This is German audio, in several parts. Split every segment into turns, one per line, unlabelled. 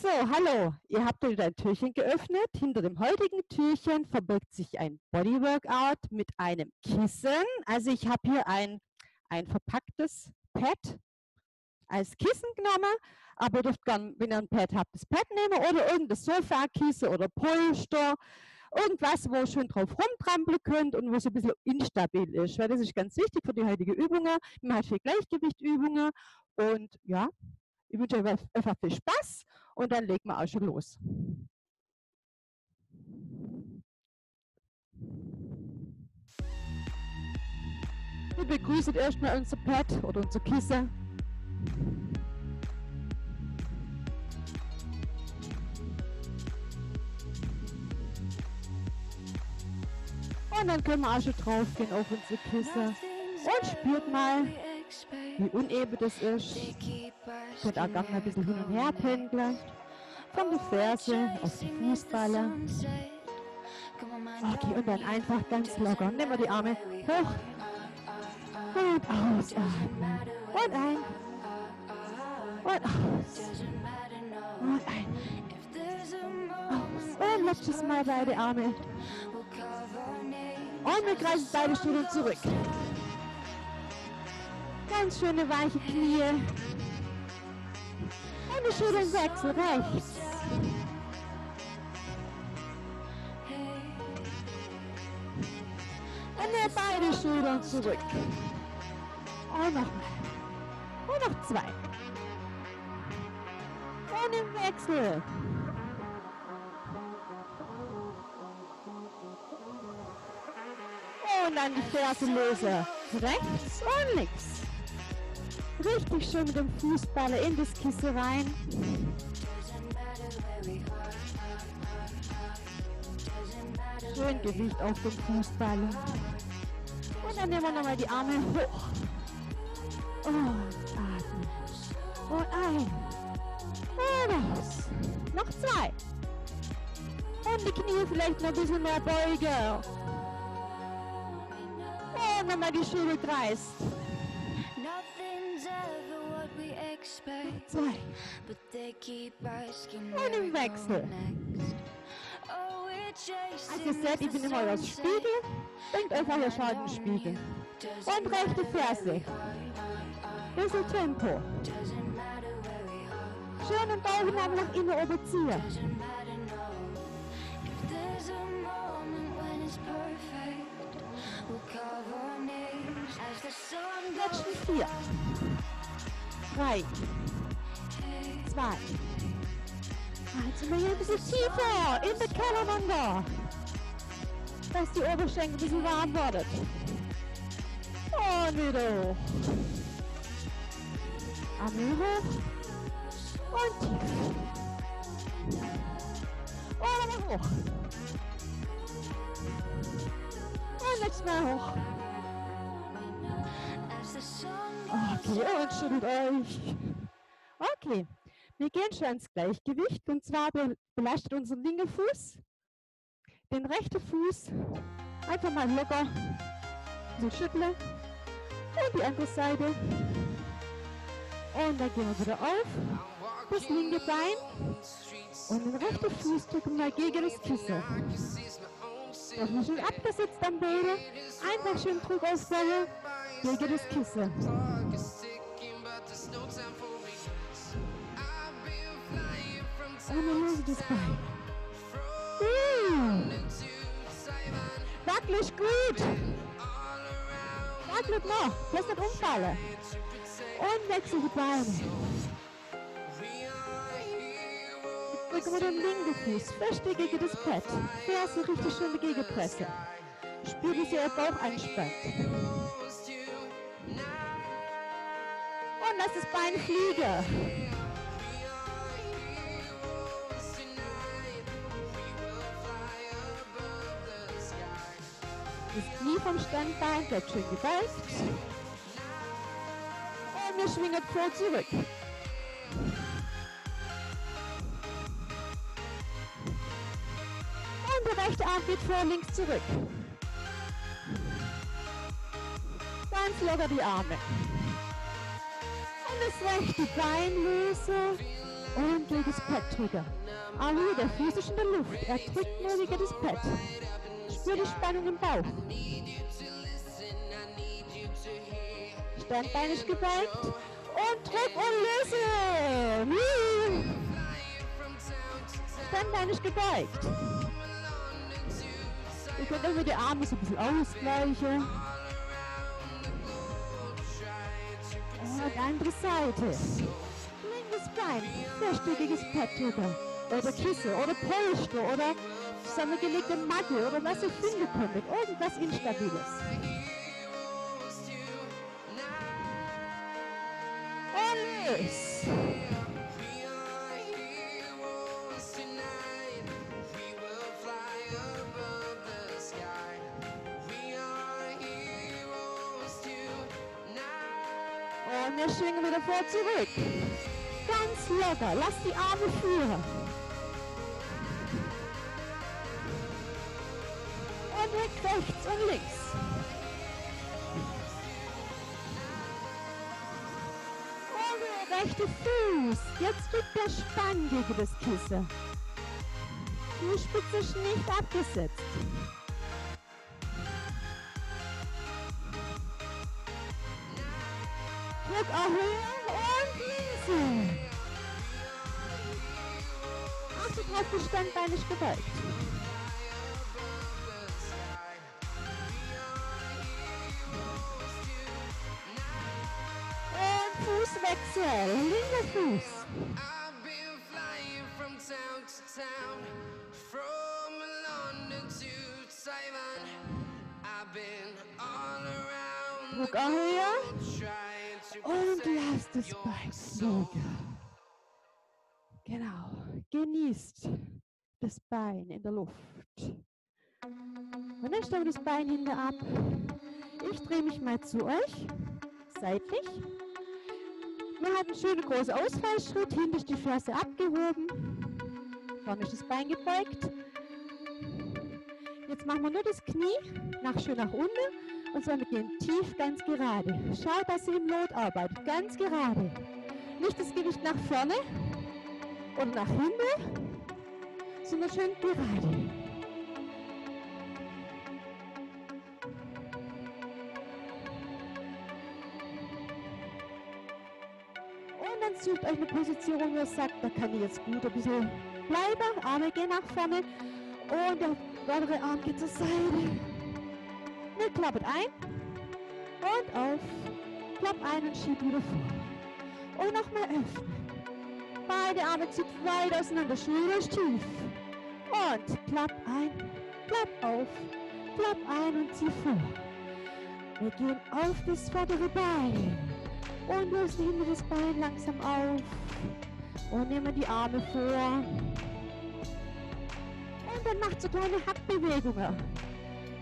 So, hallo. Ihr habt wieder ein Türchen geöffnet. Hinter dem heutigen Türchen verbirgt sich ein Bodyworkout mit einem Kissen. Also ich habe hier ein, ein verpacktes Pad als Kissen genommen, aber ihr dürft gerne, wenn ihr ein Pad habt, das Pad nehmen oder irgendein Sofakissen oder Polster, irgendwas, wo ihr schön drauf rumtrampeln könnt und wo es ein bisschen instabil ist, weil das ist ganz wichtig für die heutige Übungen. Man hat viel Gleichgewichtübungen und ja, ich wünsche euch einfach viel Spaß und dann legen wir auch schon los. Wir begrüßen erstmal unser Pad oder unser Kissen. Und dann können wir auch schon drauf gehen auf unsere Kissen. Und spürt mal, wie uneben das ist. Auch gerne ein bisschen hin und her pendeln. Von der Ferse auf die Fußballer. Okay, und dann einfach ganz locker. Nehmen wir die Arme hoch und ausatmen. Und ein. Und aus. Und ein. Aus. Und letztes Mal beide Arme. Und wir greifen beide Stühle zurück. Ganz schöne weiche Knie. Schöne Wechsel rechts. Und beide Schultern zurück. Und nochmal. Und noch zwei. Und im Wechsel. Und dann die Ferse löse. Rechts und links. Richtig schön mit dem Fußballer in das Kissen rein. Schön Gewicht auf dem Fußballer. Und dann nehmen wir nochmal die Arme hoch. Und atmen. Und ein. Und aus. Noch zwei. Und die Knie vielleicht noch ein bisschen mehr beugen. Und nochmal die Schulter kreist. Und im Wechsel. Als ihr seht, ich bin immer das Spiegel. Denkt einfach, ihr schaut in den Spiegel. Und rechte Ferse. Bisschen Tempo. Schön und Bauchnabel nach innen oben ziehen. Letzten vier. Drei. Zwei. Jetzt sind wir hier ein bisschen tiefer in den Kellerwander. Dass die Oberschenkel ein bisschen warm werden. Und wieder hoch. Arme hoch. Und tief. Und nochmal hoch. Und letztes Mal hoch. Okay, und schüttelt euch. Okay, wir gehen schon ans Gleichgewicht und zwar belastet unseren linken Fuß, den rechten Fuß einfach mal locker so schütteln und die andere Seite. Und dann gehen wir wieder auf, das linke Bein und den rechten Fuß drücken wir gegen das Kissen. Das ist schön abgesetzt am Boden, einfach schön Druck aufbauen gegen das Kissen. Das Bein. Uh. Wackelig gut. Wackelt noch. Lass nicht umfallen. Und wechsel die Beine. Drücken wir den linken Fuß fest gegen das Bett. Ferse richtig schön dagegen pressen. Spür, wie sich ihr Bauch anspannt. Und lass das Bein fliegen. Das Knie vom Standbein bleibt schön gebeugt. Und wir schwingen vor zurück. Und der rechte Arm geht vor, links zurück. Ganz locker die Arme. Und das rechte Bein löse. Ordentliches Pad drüber. Aber hier, der Fuß ist in der Luft. Er drückt nur gegen das Pad. Spür die Spannung im Bauch. Standbein ist gebeigt. Und drück und löse. Standbein ist gebeigt. Ihr könnt auch mit den Armen so ein bisschen ausgleichen. Und andere Seite. Linkes Bein, vierstöckiges Pad drüber. Oder Kissen oder Polster oder zusammengelegte Matte oder was ihr finden könntet. Irgendwas Instabiles. Vor zurück. Ganz locker. Lass die Arme führen. Und weg rechts und links. Und rechte Fuß. Jetzt drückt der Spann gegen das Kissen. Fußspitze ist nicht abgesetzt. Druck erhöhen und linsen. Achte drauf, die Standbeine ist gebeugt. Und Fußwechsel, linker Fuß.
I've been flying
und lass das Bein locker. Genau, genießt das Bein in der Luft. Und dann stellen wir das Bein hinter ab. Ich drehe mich mal zu euch, seitlich. Wir haben einen schönen großen Ausfallschritt. Hinten ist die Ferse abgehoben. Vorne ist das Bein gebeugt. Jetzt machen wir nur das Knie nach schön nach unten und zwar mit gehen tief ganz gerade. Schaut, dass ihr im Lot arbeitet. Ganz gerade. Nicht das Gewicht nach vorne oder nach hinten, sondern schön gerade. Und dann sucht euch eine Position, wo ihr sagt, da kann ich jetzt gut ein bisschen bleiben. Arme gehen nach vorne und der vordere Arm geht zur Seite. Klappet ein und auf. Klapp ein und schieb wieder vor. Und nochmal öffnen. Beide Arme zieht weit auseinander, Schulter ist tief. Und klapp ein, klapp auf, klapp ein und zieh vor. Wir gehen auf das vordere Bein und lösen hinter das Bein langsam auf und nehmen die Arme vor. Und dann macht so kleine Hackbewegungen.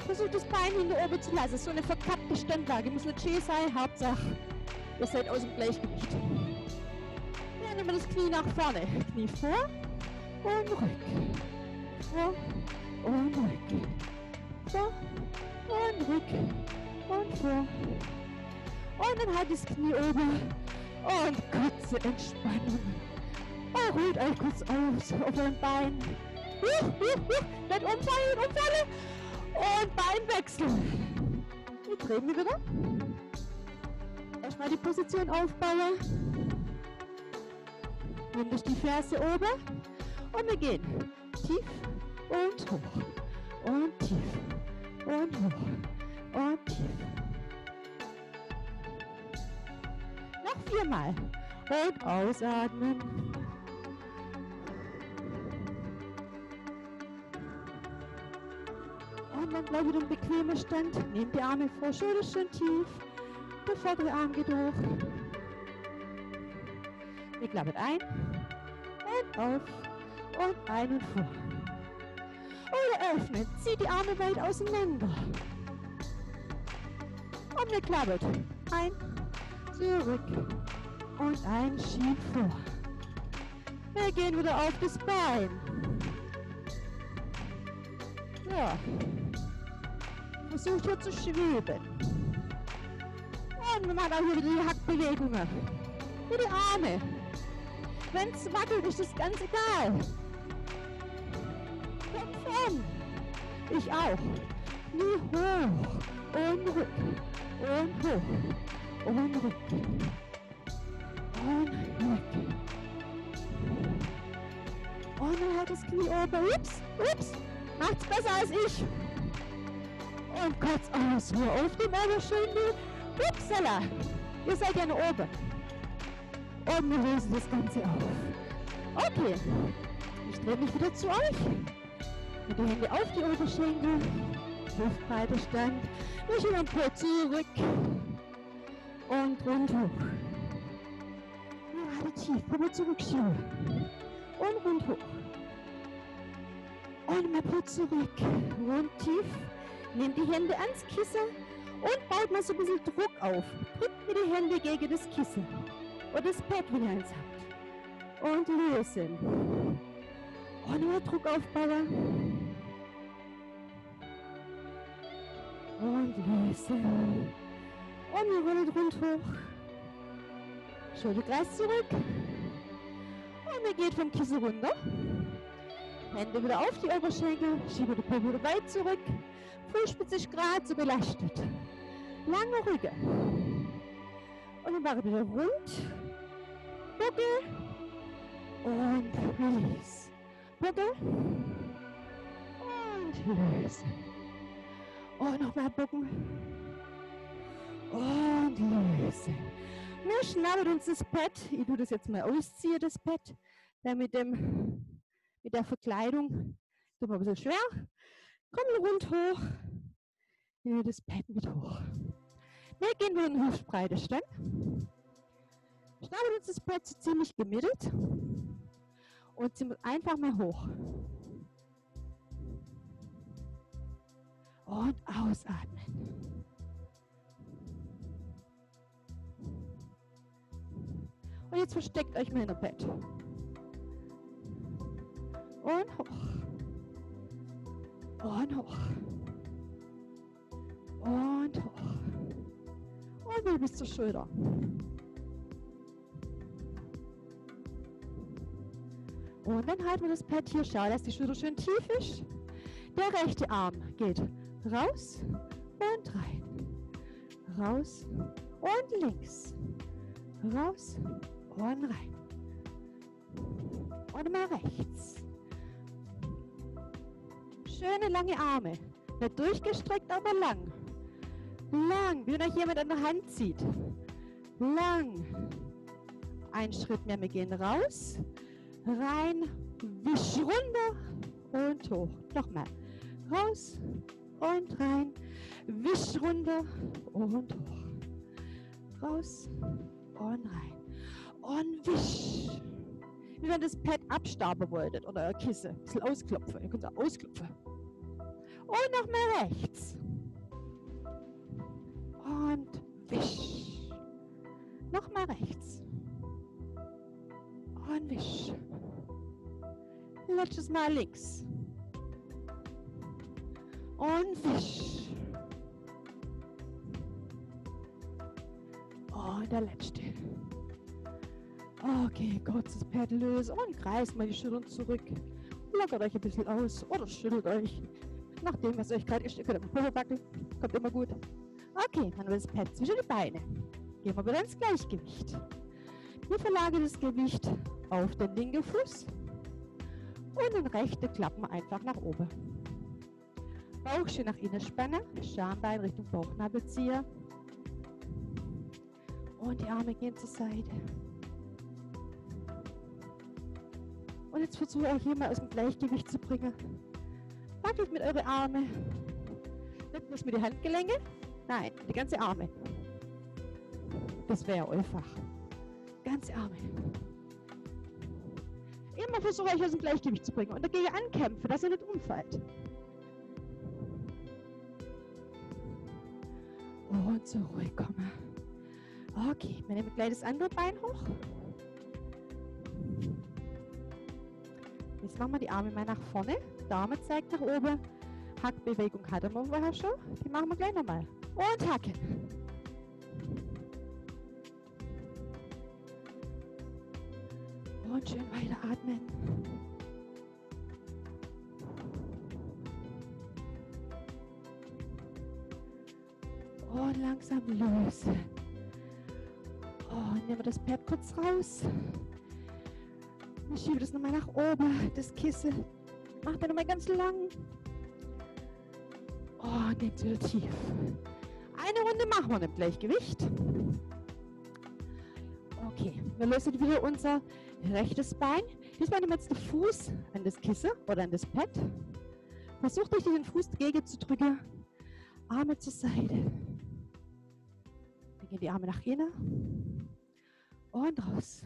Versucht das Bein hinter oben zu lassen. So eine verkappte Standlage. Muss nicht schön sein. Hauptsache, ihr seid aus dem Gleichgewicht. Dann nehmen wir das Knie nach vorne. Knie vor und rück. Vor und rück. Vor und rück. Und vor. Und dann halt das Knie oben. Und kurze Entspannung. Oh, ruht euch kurz aus auf ein Bein. Huh, huh, huh. Nicht umfallen, umfallen. Und Beinwechsel. Wir drehen wir wieder. Erstmal die Position aufbauen. Nimm durch die Ferse oben. Und wir gehen tief und hoch. Und tief. Und hoch. Und tief. Noch viermal. Und ausatmen. Und dann gleich wieder ein bequemer Stand. Nehmt die Arme vor, Schulter schön tief. Der vordere Arm geht hoch. Ihr klappert ein und auf und ein und vor. Oder öffnet, zieht die Arme weit auseinander. Und ihr klappert ein, zurück und ein, schiebt vor. Wir gehen wieder auf das Bein. Ja. Versucht hier zu schweben. Und wir machen auch hier wieder die Hackbewegungen. Für die Arme. Wenn es wackelt, ist es ganz egal. Komm schon. Ich auch. Knie hoch und rück und hoch und rück und rück. Und dann halt das Knie oben. Ups, ups. Macht's besser als ich. Und kurz aus. Ruhe auf dem Oberschenkel. Upsala. Ihr seid noch oben. Und wir lösen das Ganze auf. Okay. Ich drehe mich wieder zu euch. Mit den Händen auf die Oberschenkel. Hüftbreite Stand. Wir schieben Po zurück. Und rund hoch. Gerade tief. Po zurückschieben. Und rund hoch. Und mal Po zurück. Rund tief. Nehmt die Hände ans Kissen und baut mal so ein bisschen Druck auf. Drückt mir die Hände gegen das Kissen. Und das Bett, wenn ihr eins habt. Und lösen. Und mal Druck aufbauen. Und lösen. Und wir rollen rund hoch. Schulterkreis zurück. Und wir geht vom Kissen runter. Hände wieder auf die Oberschenkel. Schiebe die Po wieder weit zurück. Fußspitze ist gerade so belastet. Lange Rücken. Und dann mache ich wieder rund. Buckel. Und release. Buckel. Und lösen. Und nochmal bucken. Und lösen. Wir schnappen uns das Pad. Ich tue das jetzt mal ausziehen, das Pad. Dann mit, dem, mit der Verkleidung. Tut mir ein bisschen schwer. Komm rund hoch. Nehmen das Pad mit hoch. Wir gehen wieder in Hüftbreite Stand. Schnappen uns das so ziemlich gemittelt. Und ziehen einfach mal hoch. Und ausatmen. Und jetzt versteckt euch mal in der Bett. Und hoch. Und hoch. Und hoch. Und wieder bis zur Schulter. Und dann halten wir das Pad hier. Schau, dass die Schulter schön tief ist. Der rechte Arm geht raus und rein. Raus und links. Raus und rein. Und mal rechts. Schöne lange Arme. Nicht durchgestreckt, aber lang. Lang, wie wenn euch jemand an der Hand zieht. Lang. Ein Schritt mehr, wir gehen raus. Rein, wisch runter und hoch. Nochmal. Raus und rein. Wisch runter und hoch. Raus und rein. Und wisch. Wie wenn das Pad abstauben wolltet oder euer Kissen. Ein bisschen ausklopfen. Ihr könnt es auch ausklopfen. Und nochmal rechts. Und wisch. Nochmal rechts. Und wisch. Letztes Mal links. Und wisch. Und der letzte. Okay, kurz das Pad lösen und kreist mal die Schultern zurück. Lockert euch ein bisschen aus oder schüttelt euch. Nachdem, was euch gerade ist, ihr könnt immer wackeln. Kommt immer gut. Okay, dann wird das Pad zwischen die Beine. Gehen wir wieder ins Gleichgewicht. Wir verlagern das Gewicht auf den linken Fuß und den rechten klappen einfach nach oben. Bauch schön nach innen spannen, Schambein Richtung Bauchnabel ziehen. Und die Arme gehen zur Seite. Und jetzt versuche ich hier mal aus dem Gleichgewicht zu bringen. Wackelt mit euren Armen. Nicht bloß mit den Handgelenke, nein, die ganze Arme. Das wäre einfach. Ganze Arme. Immer versuche ich aus dem Gleichgewicht zu bringen und dagegen ankämpfen, dass ihr nicht umfällt. Und zur Ruhe kommen. Okay, wir nehmen gleich das andere Bein hoch. Jetzt machen wir die Arme mal nach vorne. Daumen zeigt nach oben. Hackbewegung hatten wir vorher schon. Die machen wir gleich nochmal. Und hacken. Und schön weiteratmen. Und langsam lösen. Oh, nehmen wir das Pad kurz raus. Ich schiebe das nochmal nach oben, das Kissen. Macht er nochmal ganz lang. Oh, nehmt wieder tief. Eine Runde machen wir im Gleichgewicht. Okay, wir lösen wieder unser rechtes Bein. Diesmal nehmen wir jetzt den Fuß an das Kissen oder an das Pad. Versucht euch den Fuß dagegen zu drücken. Arme zur Seite. Dann gehen die Arme nach innen und raus.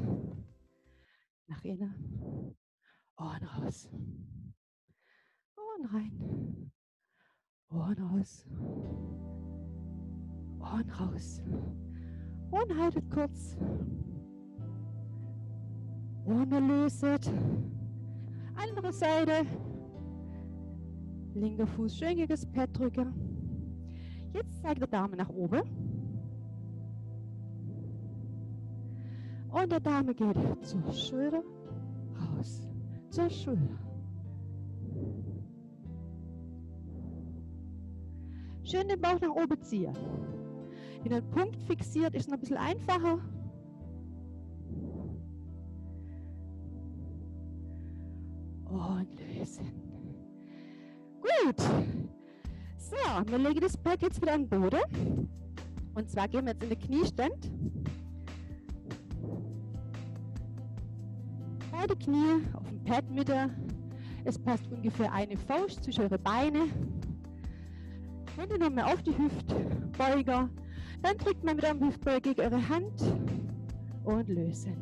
Nach innen und raus. Und rein. Und raus. Und raus. Und haltet kurz. Und löset. Andere Seite. Linker Fuß schön gegen Pad drücken. Jetzt zeigt der Daumen nach oben. Und der Daumen geht zur Schulter, raus, zur Schulter. Schön den Bauch nach oben ziehen. Wenn ein Punkt fixiert, ist noch ein bisschen einfacher. Und lösen. Gut. So, wir legen das Pad jetzt wieder an den Boden. Und zwar gehen wir jetzt in den Kniestand. Beide Knie auf dem Pad Mitte. Es passt ungefähr eine Faust zwischen eure Beine. Hände nochmal auf die Hüftbeuger. Dann drückt man mit einem Hüftbeuger gegen eure Hand und lösen.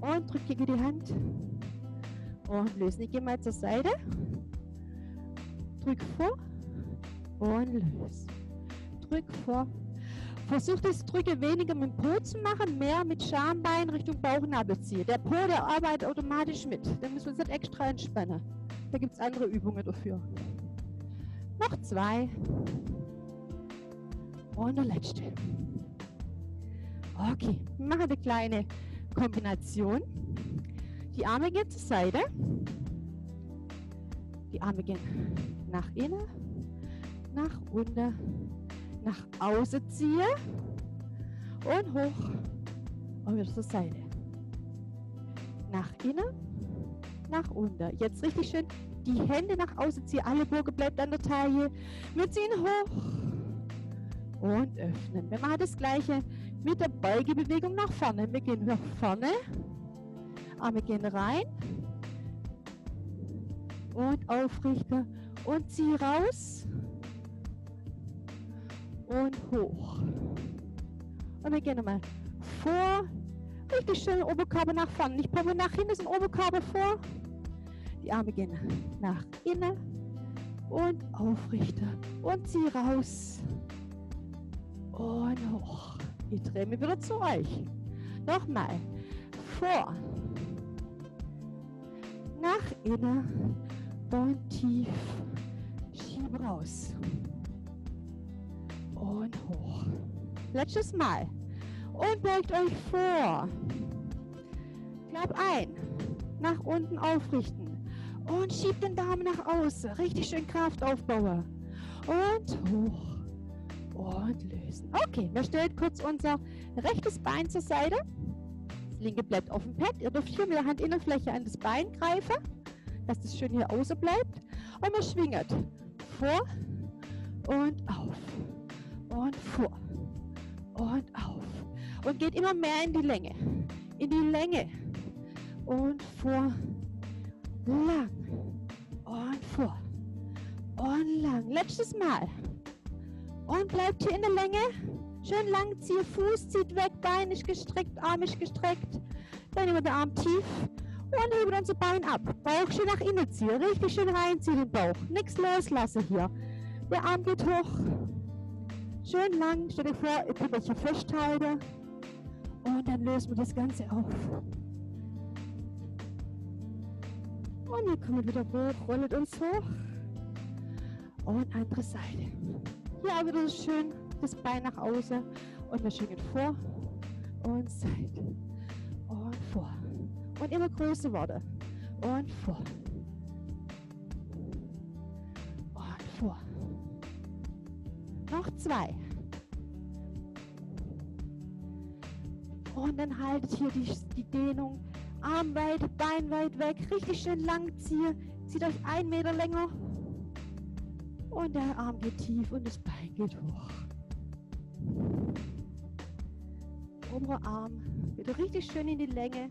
Und drückt gegen die Hand und lösen. Ich gehe mal zur Seite. Drück vor und löse. Drück vor. Versucht das Drücke weniger mit dem Po zu machen, mehr mit Schambein Richtung Bauchnabel ziehen. Der Po, der arbeitet automatisch mit. Da müssen wir uns nicht extra entspannen. Da gibt es andere Übungen dafür. Noch zwei. Und der letzte. Okay, wir machen eine kleine Kombination. Die Arme gehen zur Seite. Die Arme gehen nach innen, nach unten, nach außen ziehen und hoch und wieder zur Seite. Nach innen, nach unten. Jetzt richtig schön die Hände nach außen ziehen. Alle Burge bleibt an der Taille. Wir ziehen hoch und öffnen. Wir machen das gleiche mit der Beugebewegung nach vorne. Wir gehen nach vorne, Arme gehen rein und aufrichten und zieh raus und hoch. Und wir gehen nochmal vor, richtig schön Oberkörper nach vorne, nicht Popo nach hinten, sondern Oberkörper vor. Die Arme gehen nach innen und aufrichten und zieh raus und hoch. Ich drehe mich wieder zu euch. Nochmal. Vor. Nach innen und tief. Schiebe raus. Und hoch. Letztes Mal. Und beugt euch vor. Klapp ein. Nach unten aufrichten. Und schiebt den Daumen nach außen. Richtig schön Kraft aufbauen. Und hoch. Und lösen. Okay, wir stellen kurz unser rechtes Bein zur Seite. Das linke bleibt auf dem Pad. Ihr dürft hier mit der Handinnenfläche an das Bein greifen, dass das schön hier außen bleibt. Und wir schwingen vor und auf und vor und auf. Und geht immer mehr in die Länge. In die Länge. Und vor, lang. Und vor. Und lang. Letztes Mal. Und bleibt hier in der Länge. Schön lang, ziehe Fuß, zieht weg, Bein ist gestreckt, Arm ist gestreckt. Dann wir den Arm tief und heben unser Bein ab. Bauch schön nach innen ziehen, richtig schön reinziehen den Bauch. Nichts loslassen hier. Der Arm geht hoch. Schön lang, stell dir vor, ihr euch hier festhalten. Und dann lösen wir das Ganze auf. Und wir kommen wieder hoch, rollt uns hoch. Und andere Seite. Hier auch wieder so schön das Bein nach außen. Und wir schwingen vor und Seite. Und vor Und immer größer wurde. Und vor. Noch zwei. Und dann haltet hier die, die Dehnung. Arm weit, Bein weit weg. Richtig schön lang ziehen. Zieht euch einen Meter länger. Und der Arm geht tief und das Bein geht hoch. Oberer Arm wieder richtig schön in die Länge.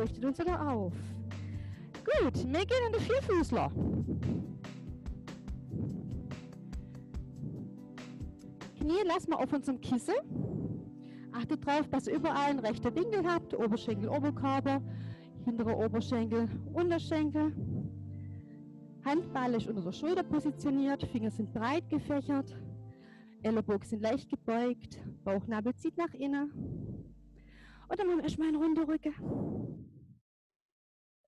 Richtet uns wieder auf. Gut, wir gehen in die Vierfüßler. Knie lassen wir auf unserem Kissen. Achtet darauf, dass ihr überall einen rechten Winkel habt. Oberschenkel, Oberkörper, hinterer Oberschenkel, Unterschenkel. Handball ist unter der Schulter positioniert, Finger sind breit gefächert, Ellenbogen sind leicht gebeugt, Bauchnabel zieht nach innen. Und dann machen wir erstmal einen runden Rücken.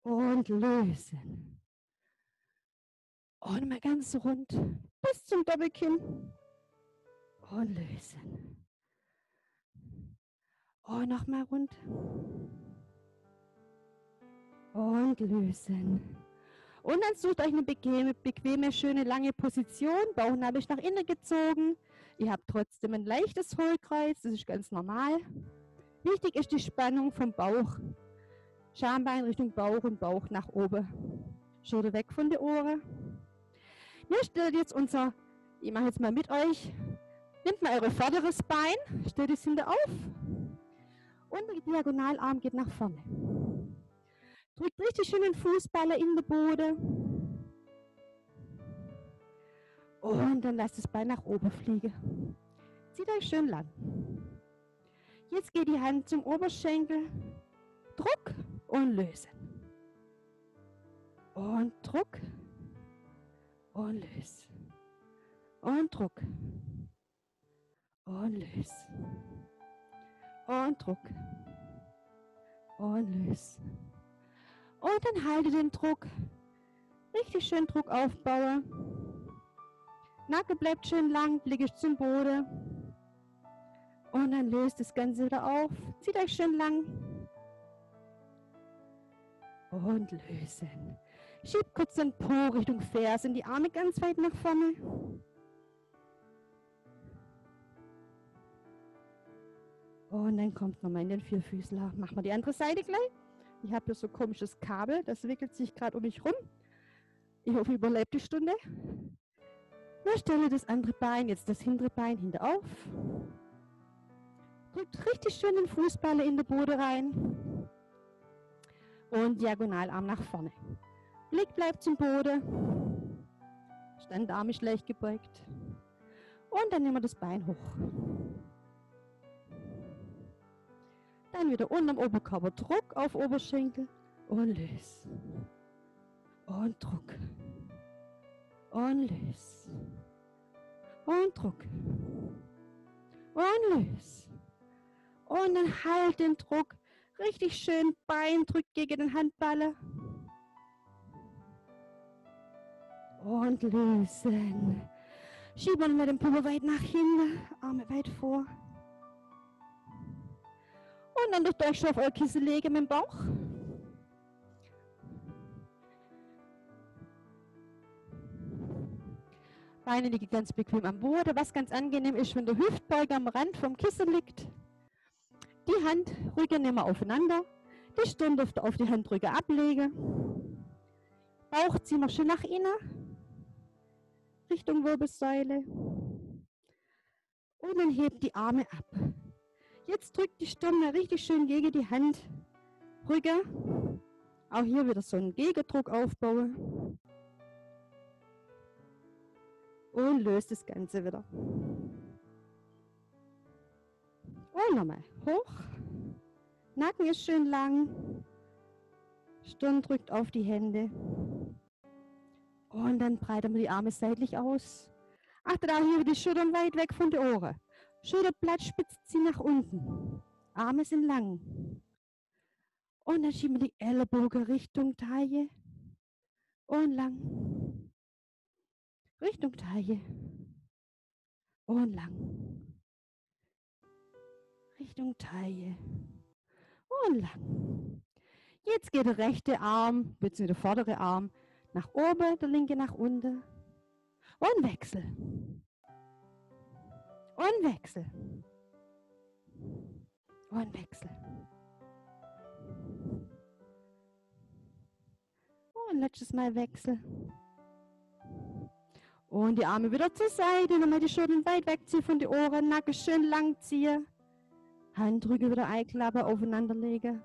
Und lösen. Und mal ganz rund bis zum Doppelkinn. Und lösen. Und nochmal rund. Und lösen. Und dann sucht euch eine bequeme, bequeme, schöne, lange Position. Bauchnabel nach innen gezogen. Ihr habt trotzdem ein leichtes Hohlkreuz. Das ist ganz normal. Wichtig ist die Spannung vom Bauch. Schambein Richtung Bauch und Bauch nach oben. Schulter weg von den Ohren. Wir stellen jetzt unser, ich mache jetzt mal mit euch, nehmt mal eure vorderes Bein, stellt es hinter auf und der Diagonalarm geht nach vorne. Drückt richtig schön den Fußballer in den Boden. Und dann lasst das Bein nach oben fliegen. Zieht euch schön lang. Jetzt geht die Hand zum Oberschenkel. Druck und lösen. Und Druck und lösen. Und Druck und lösen. Und Druck und lösen. Und dann halte den Druck. Richtig schön Druck aufbauen. Nacke bleibt schön lang, Blick ist zum Boden. Und dann löst das Ganze wieder auf. Zieht euch schön lang. Und lösen. Schiebt kurz den Po Richtung Fersen, die Arme ganz weit nach vorne. Und dann kommt nochmal in den Vierfüßler. Machen wir die andere Seite gleich. Ich habe hier so ein komisches Kabel, das wickelt sich gerade um mich rum. Ich hoffe, ich überlebe die Stunde. Na, stelle das andere Bein, jetzt das hintere Bein hinter auf. Drückt richtig schön den Fußballer in den Boden rein. Und Diagonalarm nach vorne. Blick bleibt zum Boden. Standarm ist leicht gebeugt. Und dann nehmen wir das Bein hoch. Dann wieder unterm Oberkörper Druck auf Oberschenkel und löse. Und Druck. Und löse. Und Druck. Und löse. Und dann halt den Druck. Richtig schön Bein drückt gegen den Handballer. Und lösen. Schieben wir den Puppe weit nach hinten, Arme weit vor. Und dann euch schon auf euer Kissen legen mit dem Bauch. Beine liegen ganz bequem am Boden. Was ganz angenehm ist, wenn der Hüftbeuger am Rand vom Kissen liegt. Die Handrücken nehmen wir aufeinander. Die Stirn dürft ihr auf die Handrücken ablegen. Bauch ziehen wir schön nach innen. Richtung Wirbelsäule. Und dann hebt die Arme ab. Jetzt drückt die Stirn richtig schön gegen die Handrücke. Auch hier wieder so einen Gegendruck aufbauen. Und löst das Ganze wieder. Und nochmal hoch. Nacken ist schön lang. Stirn drückt auf die Hände. Und dann breiten wir die Arme seitlich aus. Achtet auch hier die Schultern weit weg von den Ohren. Schulterblatt spitzt sie nach unten. Arme sind lang. Und dann schieben wir die Ellenbogen Richtung Taille und lang. Richtung Taille Und lang. Richtung Taille. Und lang. Jetzt geht der rechte Arm, bzw. der vordere Arm, nach oben, der linke nach unten. Und Wechsel. Und Wechsel. Und Wechsel. Und letztes Mal Wechsel. Und die Arme wieder zur Seite. Nochmal die Schultern weit wegziehen von den Ohren. Nacken schön lang ziehen. Handrücken wieder einklappen, aufeinander legen.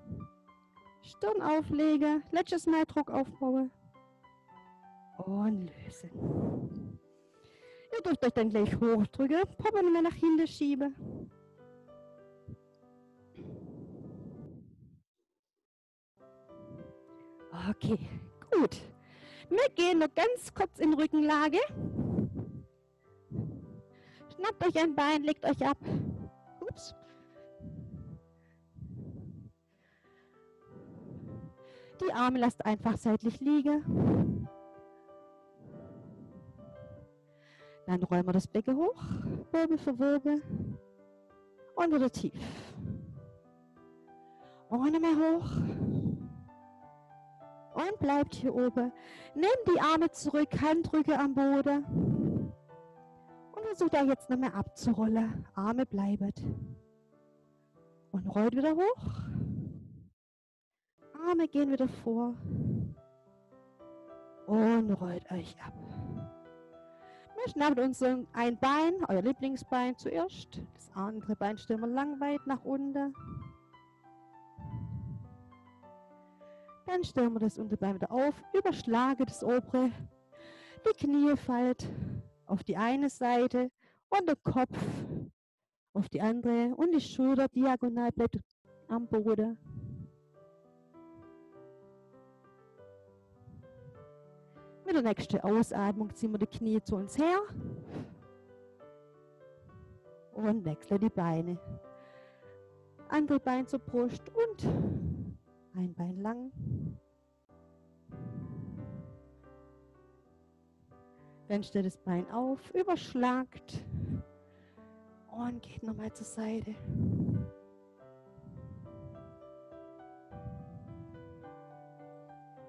Stirn auflegen. Letztes Mal Druck aufbauen. Und lösen. Ihr dürft euch dann gleich hochdrücken. Nochmal nach hinten schieben. Okay, gut. Wir gehen noch ganz kurz in Rückenlage. Schnappt euch ein Bein, legt euch ab. Die Arme lasst einfach seitlich liegen. Dann rollen wir das Becken hoch, Wirbel für Wirbel und wieder tief. Und mehr hoch und bleibt hier oben. Nehmt die Arme zurück, Handrücke am Boden und versucht euch jetzt nicht mehr abzurollen. Arme bleiben. Und rollt wieder hoch. Arme gehen wieder vor. Und rollt euch ab. Wir schnappen uns ein Bein, euer Lieblingsbein zuerst. Das andere Bein stellen wir lang weit nach unten. Dann stellen wir das Unterbein wieder auf, überschlage das obere, die Knie fallt auf die eine Seite und der Kopf auf die andere und die Schulter diagonal bleibt am Boden. Mit der nächsten Ausatmung ziehen wir die Knie zu uns her und wechseln die Beine. Andere Bein zur Brust und ein Bein lang. Dann stellt das Bein auf, überschlagt und geht nochmal zur Seite.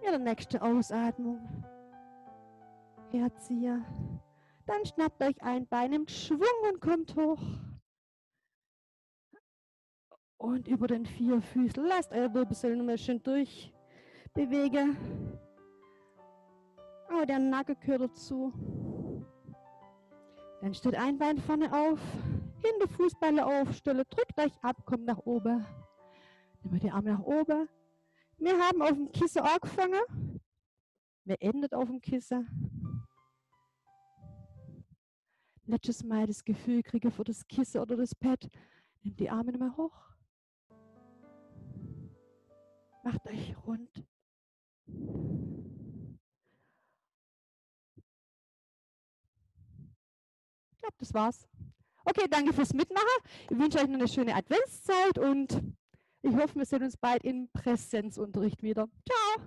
Ja, die nächste Ausatmung. Herzieher. Dann schnappt euch ein Bein, nimmt Schwung und kommt hoch. Und über den vier Füßen lasst euer Wirbelsäule mal schön durchbewegen. Oh, der Nacken gehört dazu. Dann steht ein Bein vorne auf, hinter Fußbeine aufstelle, drückt euch ab, kommt nach oben. Nehmt die Arme nach oben. Wir haben auf dem Kissen angefangen. Wir endet auf dem Kissen. Letztes Mal das Gefühl kriege für das Kissen oder das Bett. Nehmt die Arme nochmal hoch. Macht euch rund. Ich glaube, das war's. Okay, danke fürs Mitmachen. Ich wünsche euch noch eine schöne Adventszeit und ich hoffe, wir sehen uns bald im Präsenzunterricht wieder. Ciao!